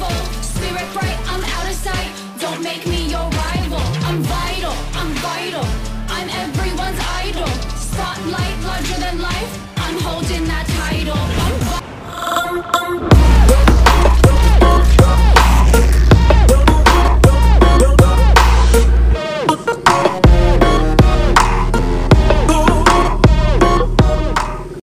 for. Spirit bright,